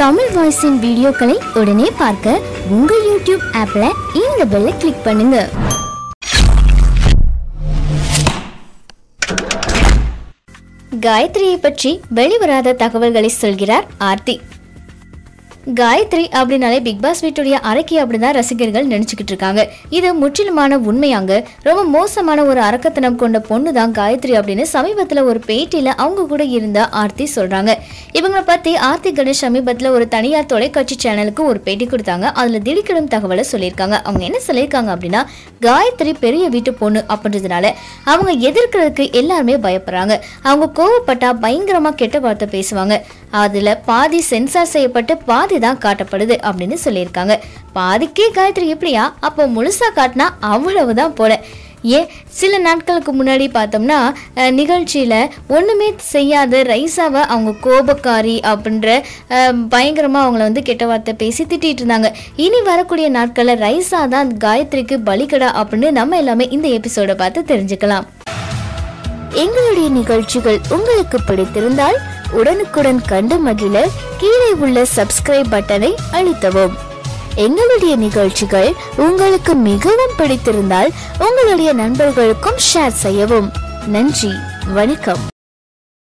தமிழ் வாய்ஸின் வீடியோக்களை உடனே பார்க்க உங்கள் யூடியூப் ஆப்ல இந்த பெல்லை கிளிக் பண்ணுங்க. காயத்ரியை பற்றி வெளிவராத தகவல்களை சொல்கிறார் ஆர்த்தி. காயத்ரி அப்படின்னாலே பிக் பாஸ் வீட்டுடைய அரைக்கி அப்படிதான் ரசிகர்கள் நினைச்சுக்கிட்டு இருக்காங்க. இது முற்றிலுமான உண்மையாங்க. ரொம்ப மோசமான ஒரு அரக்கத்தனம் கொண்ட பொண்ணு தான் காயத்ரி அப்படின்னு சமீபத்தில் ஒரு பேட்டியில் அவங்க கூட இருந்த ஆர்த்தி சொல்கிறாங்க இவங்களை பத்தி ஆர்த்தி கணேஷ் சமீபத்தில் ஒரு தனியார் தொலைக்காட்சி சேனலுக்கு ஒரு பேட்டி கொடுத்தாங்க. அதுல திடுக்கிடும் தகவலை சொல்லியிருக்காங்க. அவங்க என்ன சொல்லியிருக்காங்க அப்படின்னா காயத்ரி பெரிய வீட்டு பொண்ணு அப்படின்றதுனால அவங்க எதிர்க்கிறதுக்கு எல்லாருமே பயப்படுறாங்க. அவங்க கோவப்பட்டா பயங்கரமா கெட்ட வார்த்தை பேசுவாங்க. அதுல பாதி சென்சார் செய்யப்பட்டு பாதி தான் காட்டப்படுது அப்படின்னு சொல்லியிருக்காங்க. பாதிக்கே காயத்ரி எப்படியா? அப்போ முழுசா காட்டினா அவ்வளவுதான் போல. ஏன் சில நாட்களுக்கு முன்னாடி பார்த்தோம்னா நிகழ்ச்சியில் ஒன்றுமே செய்யாத ரைசாவை அவங்க கோபக்காரி அப்படின்ற பயங்கரமாக அவங்கள வந்து கெட்ட வார்த்தை பேசி திட்டிகிட்டு இருந்தாங்க. இனி வரக்கூடிய நாட்களில் ரைசா தான் காயத்ரிக்கு பலிகடா அப்படின்னு நம்ம எல்லாமே இந்த எபிசோட பார்த்து தெரிஞ்சுக்கலாம். எங்களுடைய நிகழ்ச்சிகள் உங்களுக்கு பிடித்திருந்தால் உடனுக்குடன் கண்டு மகிழ கீழே உள்ள சப்ஸ்கிரைப் பட்டனை அழுத்தவும். எங்களுடைய நிகழ்ச்சிகள் உங்களுக்கு மிகவும் பிடித்திருந்தால் உங்களுடைய நண்பர்களுக்கும் ஷேர் செய்யவும். நன்றி வணக்கம்.